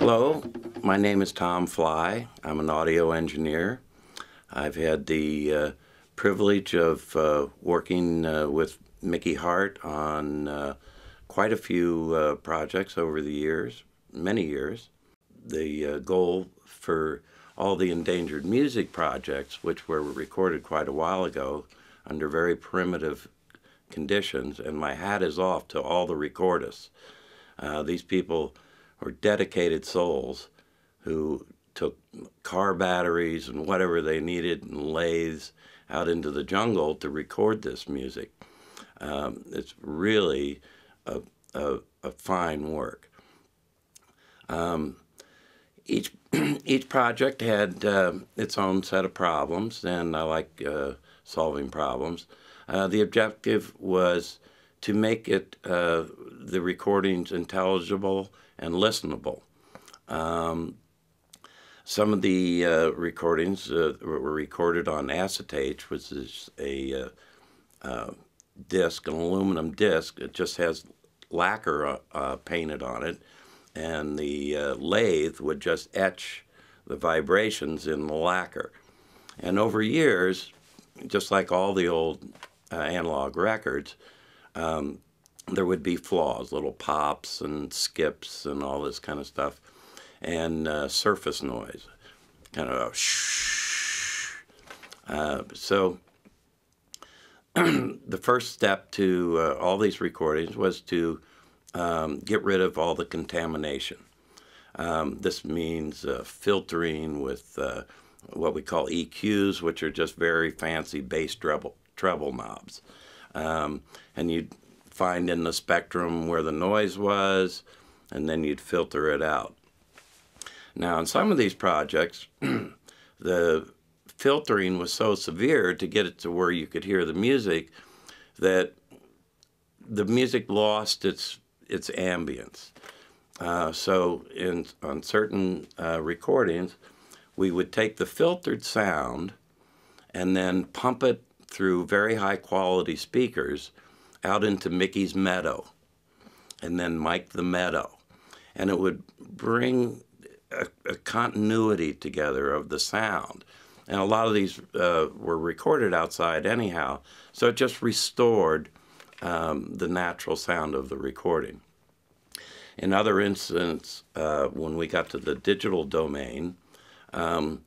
Hello, my name is Tom Flye. I'm an audio engineer. I've had the uh, privilege of uh, working uh, with Mickey Hart on uh, quite a few uh, projects over the years, many years. The uh, goal for all the endangered music projects, which were recorded quite a while ago under very primitive conditions, and my hat is off to all the recordists. these people were dedicated souls who took car batteries and whatever they needed and lathes out into the jungle to record this music. Um, it's really a, a, a fine work. Um, each each project had uh, its own set of problems, and I like uh, solving problems. Uh, the objective was to make it uh, the recordings intelligible and listenable. Um, some of the uh, recordings uh, were recorded on acetate, which is a uh, uh, disc, an aluminum disc. It just has lacquer uh, painted on it, and the lathe would just etch the vibrations in the lacquer. And over years, just like all the old analog records, um, there would be flaws, little pops and skips and all this kind of stuff, and uh, surface noise, kind of shh. Uh, so the first step to uh, all these recordings was to um, get rid of all the contamination. Um, this means uh, filtering with uh, what we call EQs, which are just very fancy bass treble, treble knobs. Um, and you'd find in the spectrum where the noise was, and then you'd filter it out. Now, in some of these projects, the filtering was so severe to get it to where you could hear the music that the music lost its its ambience. Uh, so, in on certain uh, recordings, we would take the filtered sound and then pump it through very high quality speakers out into Mickey's Meadow and then Mike the Meadow. And it would bring a, a continuity together of the sound. And a lot of these uh, were recorded outside anyhow, so it just restored um, the natural sound of the recording. In other instances, uh, when we got to the digital domain, um,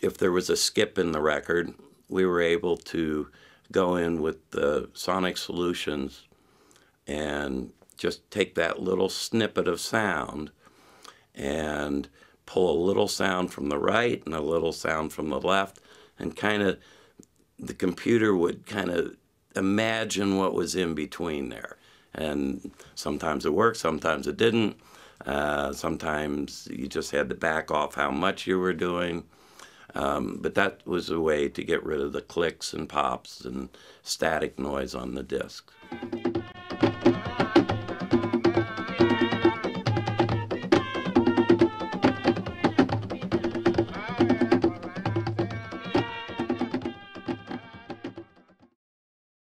if there was a skip in the record, we were able to go in with the Sonic Solutions and just take that little snippet of sound and pull a little sound from the right and a little sound from the left and kind of the computer would kind of imagine what was in between there. And sometimes it worked, sometimes it didn't. Uh, sometimes you just had to back off how much you were doing. Um, but that was a way to get rid of the clicks and pops and static noise on the disc.